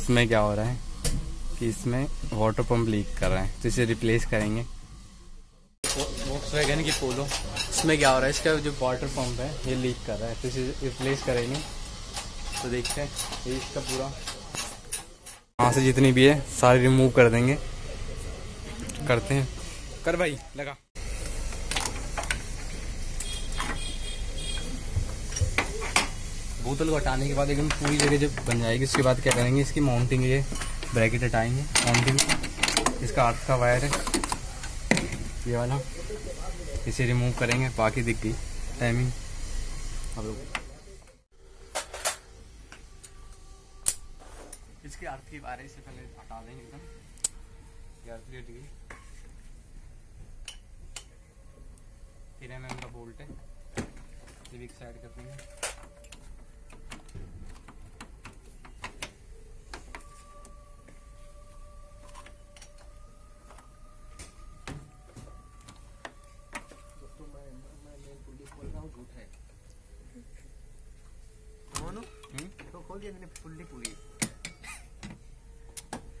इसमें क्या हो रहा है? कि इसमें वाटर पंप लीक कर रहा है। तो इसे रिप्लेस करेंगे। वॉक्स वैगन की पोलो इसमें क्या हो रहा है? इसका जो वाटर पंप है ये लीक कर रहा है। तो इसे रिप्लेस करेंगे। तो देखते हैं। ये इसका पूरा। वहाँ से जितनी भी है सारी रिमूव कर देंगे। करते हैं। कर भाई लगा। बोतल को हटाने के बाद एकदम पूरी जगह जब बन जाएगी उसके बाद क्या करेंगे, इसकी माउंटिंग ये ब्रैकेट हटाएँगे माउंटिंग इसका अर्थ का वायर है। ये वाला। इसे रिमूव करेंगे, बाकी दिख गई। टाइमिंग अब लोग। इसके अर्थ की बारे से पहले हटा देंगे एकदम। ये लेट गई। तीन एम का बोल्ट है। ये भी साइड कर देंगे।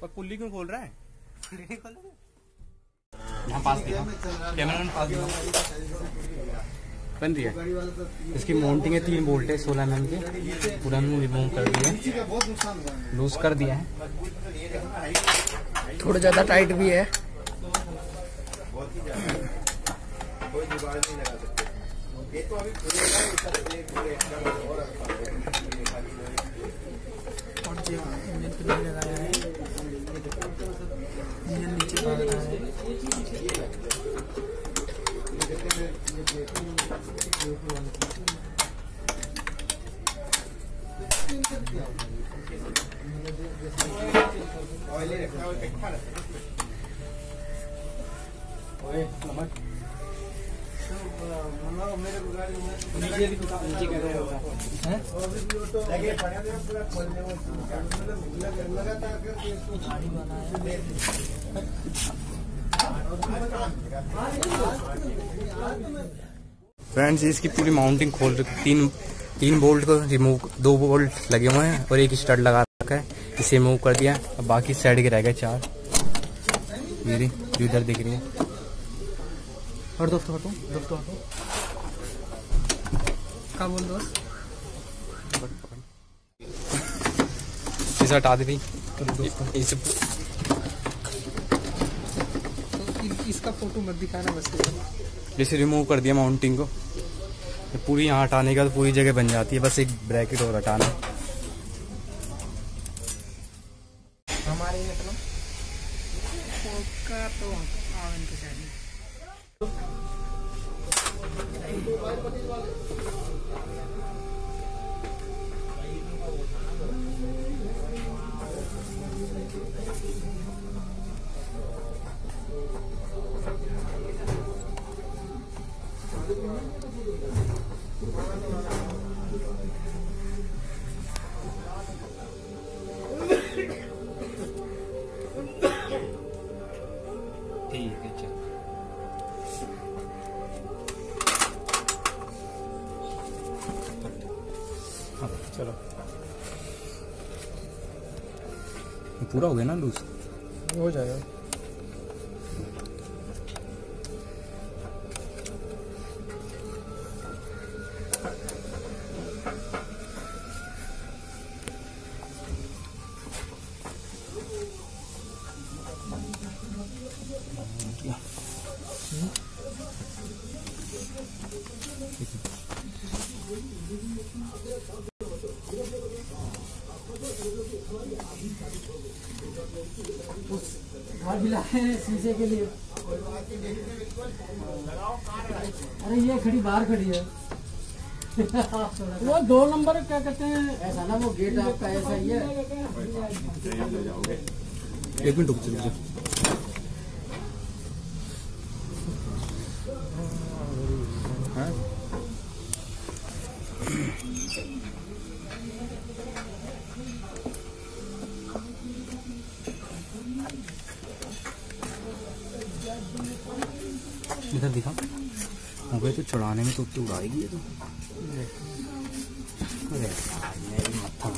पर पुल्ली क्यों खोल रहा है? पुल्ली नहीं खोल यहाँ पास कैमरा पास बन रही है। इसकी माउंटिंग है तीन बोल्ट है सोलह एम के। पूरा हमने रिमूव कर दिया है। लूज कर दिया है। थोड़ा ज़्यादा टाइट भी है। कोई जुगाड़ नहीं लगा सकते ये तो अभी खुलेगा इसका एक पूरे एक्स्ट्रा और इंजन पे लगाया है इंजन नीचे भाग रहा है ऑयल रखा हुआ इकट्ठा रखा लगे पड़ा तो पूरा खोलने में लगातार करके इसको फ्रेंड्स इसकी पूरी माउंटिंग खोल रखी तीन तीन बोल्ट को रिमूव दो बोल्ट लगे हुए हैं और एक स्टड लगा रखा है। इसे रिमूव कर दिया। अब बाकी साइड के रह गए चार। मेरी जो इधर दिख रही है। और दोस्तों हटो दोस्तों हटो का बोल दोस्त? इसे हटा दे भाई। इसे तो इ- इसका फ़ोटो मत दिखाना बस जैसे रिमूव कर दिया माउंटिंग को। पूरी यहाँ हटाने का तो पूरी जगह बन जाती है, बस एक ब्रैकेट और हटाना। ठीक है चल। चलो। पूरा हो गया ना लूज? हो जाएगा। भी लाए हैं शीशे के लिए। अरे ये खड़ी बाहर खड़ी है। वो दो नंबर क्या कहते हैं? ऐसा ना वो गेट आपका ऐसा ही है। एक मिनट रुक हो गए तो चढ़ाने में तो उड़ाएगी तो। अरे मेरी मत्था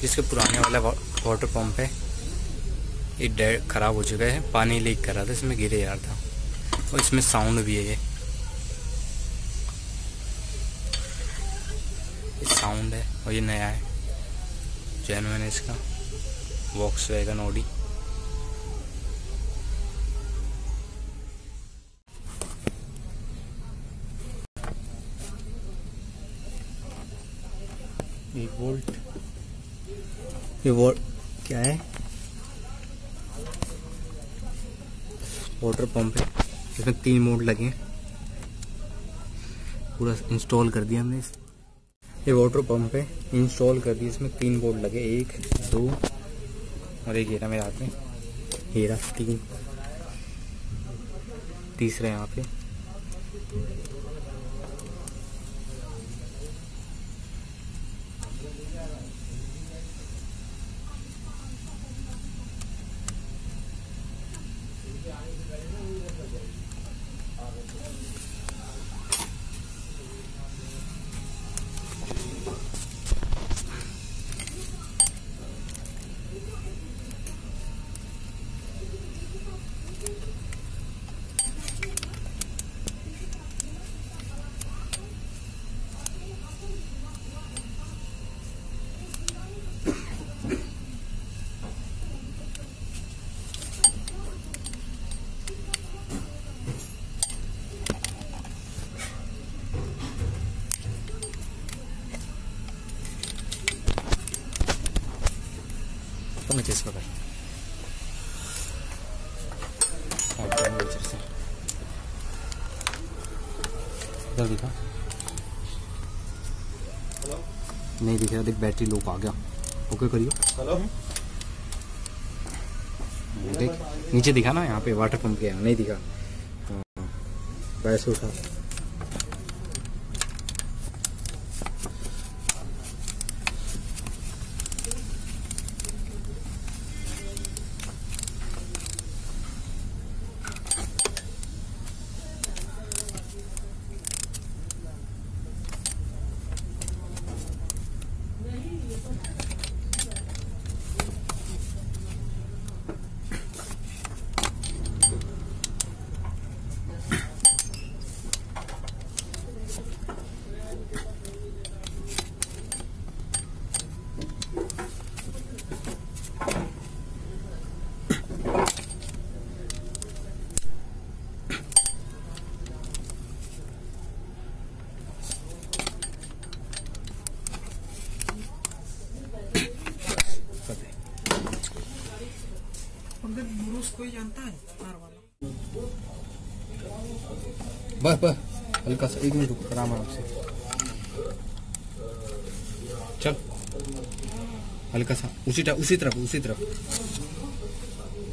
जिसके पुराने वाला वाटर पंप है। ये डेड खराब हो चुका है। पानी लीक कर रहा था। इसमें गिरे यार था। और इसमें साउंड भी है। ये साउंड है। और ये नया है। है इसका। वॉक्स वैगन ऑडी एक वोल्ट ये वोल्ट क्या है? वाटर पंप है। इसमें तीन मोड लगे हैं। पूरा इंस्टॉल कर दिया हमने ये वाटर पंप है। इंस्टॉल कर दिया। इसमें तीन बोर्ड लगे एक, दो और एक हीरा मेरे हाथ में। हीरा तीन। तीसरा यहाँ पे। इधर दिखा नहीं दिख रहा देख बैटरी लो आ गया। ओके करियो। हेलो देख नीचे दिखा ना यहाँ पे वाटर पंप गया नहीं दिखा। हाँ वैसे उठा। कोई जानता है बस बस हल्का सा एक मिनट रुक आराम आराम से चल हल्का सा उसी तरफ़ उसी तरफ़ उसी तरफ़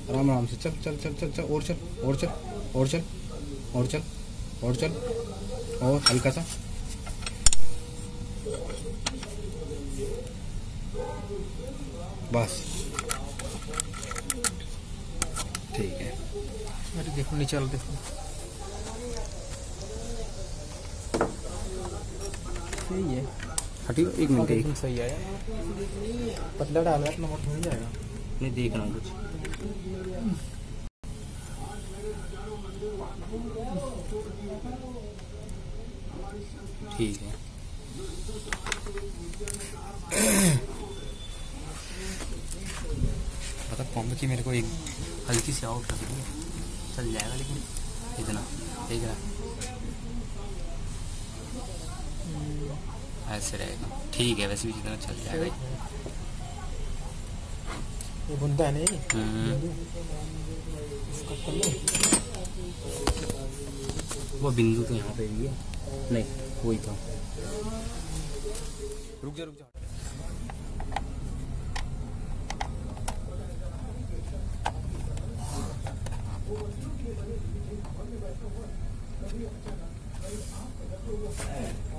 आराम आराम से चल चल चल चल चल और चल और चल और चल और चल और चल और हल्का सा बस ठीक है। अरे देखो नीचे वाला देखो। सही है। हटियो एक मिनट एक। सही आया। पतला डाल रहा नंबर हो जाएगा। नहीं देख रहा हूँ कुछ। ठीक है। मतलब पंप की मेरे को एक हल्की सी आउट लग रही है। चल जाएगा लेकिन इतना ठीक है। ऐसे रहेगा। ठीक है वैसे भी जितना चल जाएगा। ये बुंदा है नहीं हम्म। वो बिंदु तो यहाँ पे भी है। नहीं वही था रुक जा रुक जा। 社会，可以有这个，可以，哎。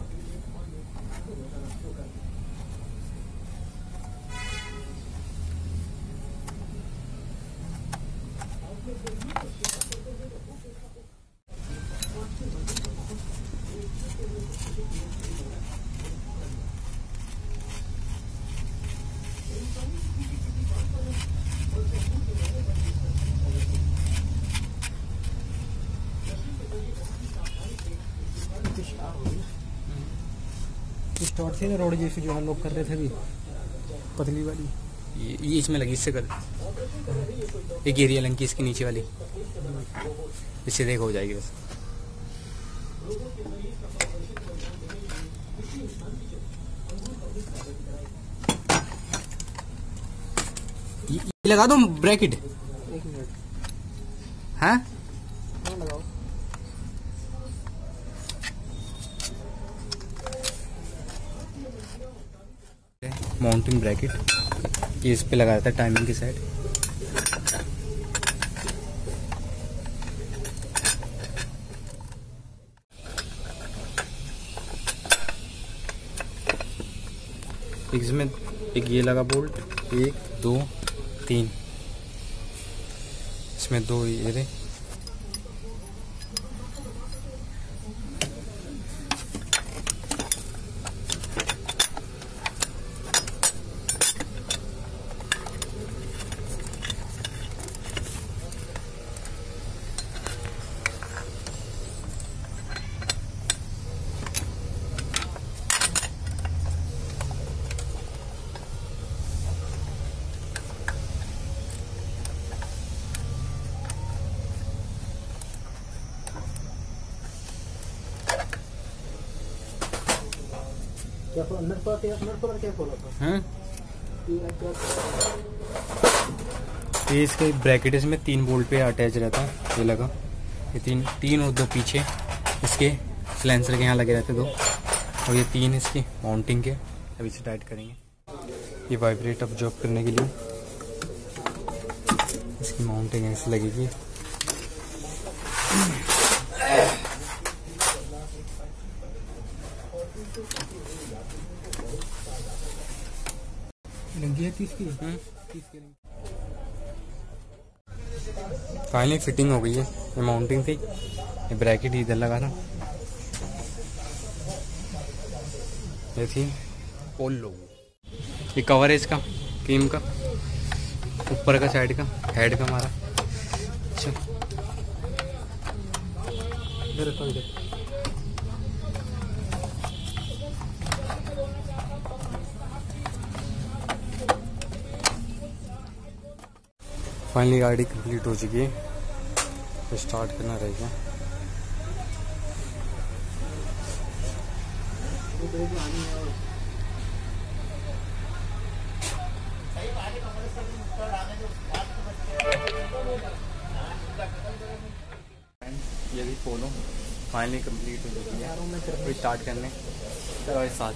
थी ना रोड जैसी जो हम लोग कर रहे थे अभी पतली वाली। ये, ये इसमें लगी इससे कर। एक एरिया लंकी इसके नीचे वाली। इससे देखो हो जाएगी बस। ये, ये लगा दो ब्रैकेट। एक मिनट। हाँ? हाँ लगाओ। माउंटिंग ब्रैकेट ये इस पे लगाया है टाइमिंग की साइड इसमें एक ये लगा बोल्ट एक, दो, तीन. इसमें दो ये रहे क्या खोला अंदर पर क्या अंदर पर क्या खोला था हाँ ये इसके ब्रैकेट इसमें तीन बोल्ट पे अटैच रहता है ये लगा। ये तीन तीन और दो पीछे इसके सिलेंसर के यहाँ लगे रहते दो। और ये तीन इसके माउंटिंग के अभी से टाइट करेंगे। ये वाइब्रेट अब जॉब करने के लिए। इसकी माउंटिंग ऐसे लगेगी। लगी तीस की। तीस की लगी। फाइनली फिटिंग हो गई है। ये माउंटिंग थी। ये ब्रैकेट इधर लगा था। ये थी पोल। ये कवर है इसका टीम का। ऊपर का साइड का हेड का हमारा। अच्छा इधर रखो इधर फाइनली गाड़ी कंप्लीट हो चुकी है। तो स्टार्ट करना रह गया ये भी पोलो फाइनली कंप्लीट हो चुकी है। स्टार्ट करने। चलो साथ